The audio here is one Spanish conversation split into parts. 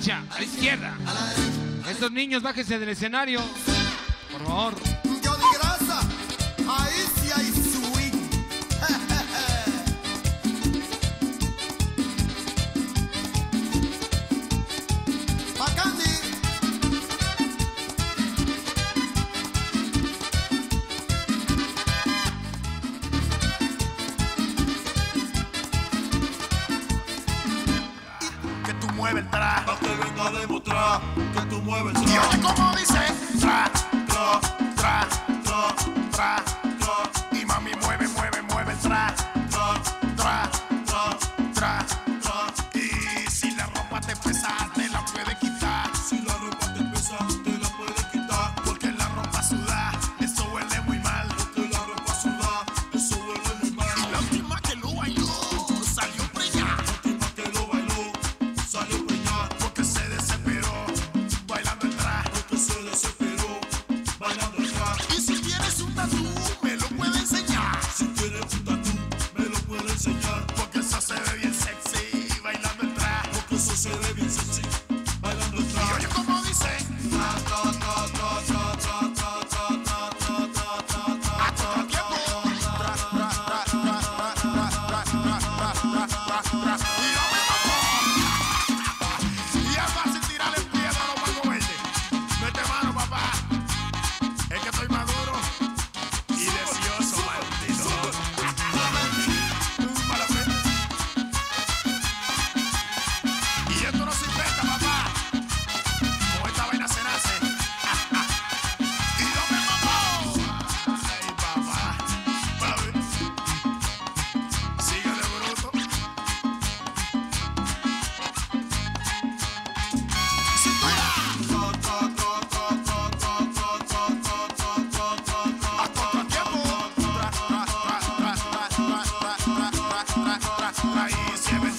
derecha, a la izquierda. Estos niños, bájense del escenario. Por favor. mueve el tra. No te vengo a demostrar que tú mueves el tra. Dios, como dice, tra, tra. país.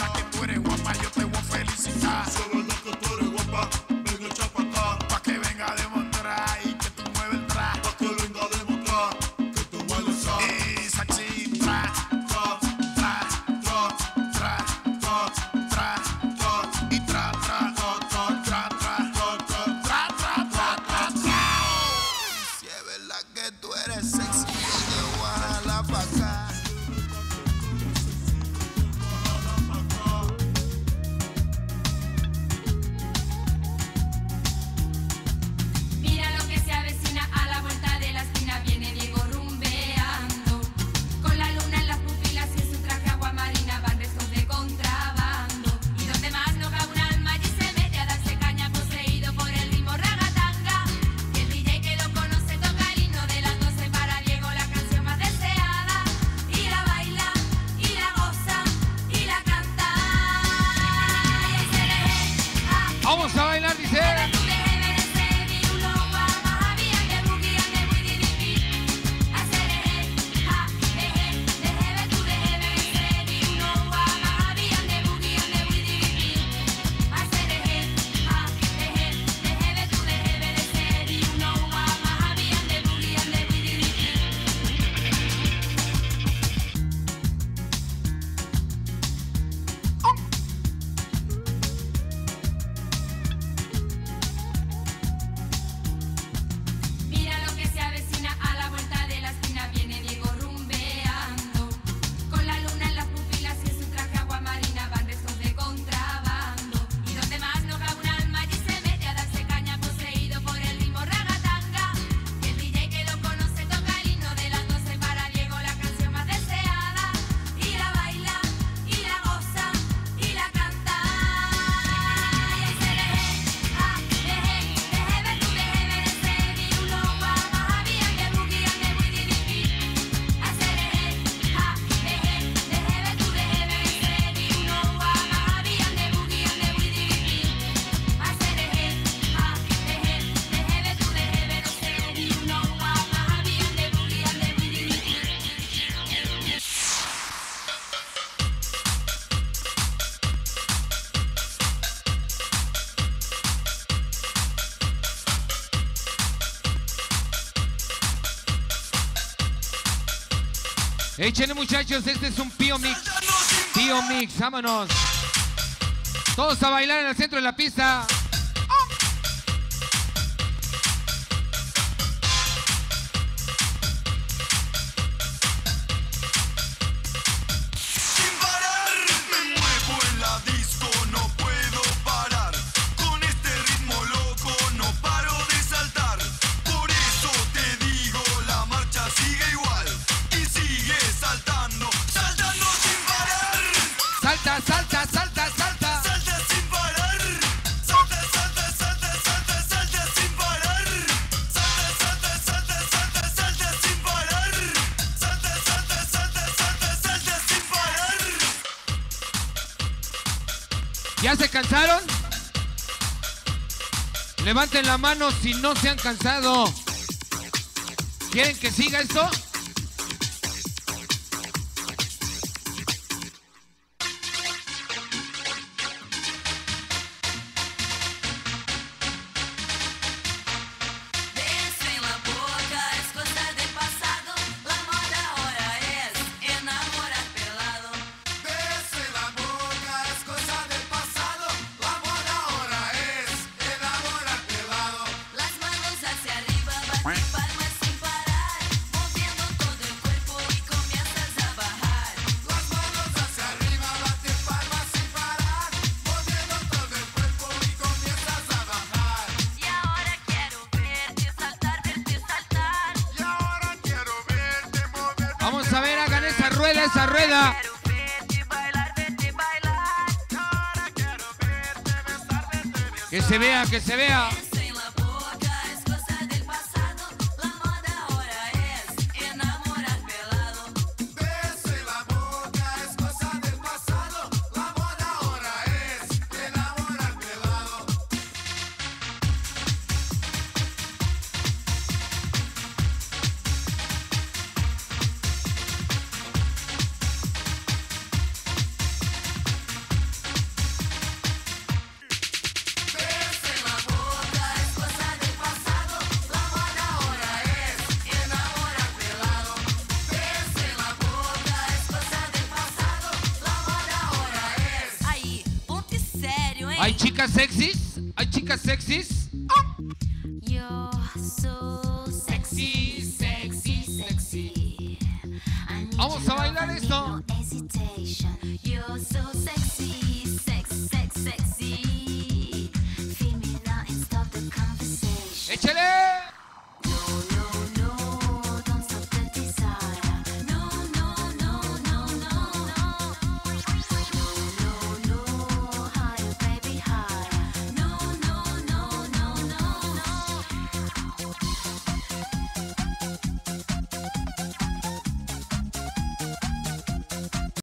Échenle muchachos, este es un Pío Mix. Pío Mix, vámonos. Todos a bailar en el centro de la pista. ¿Ya se cansaron? Levanten la mano si no se han cansado. ¿Quieren que siga esto? esa rueda. Que se vea, que se vea. ¿Hay chicas sexys? ¿Hay chicas sexys? Yo soy sexy, sexy, sexy. Vamos a bailar esto.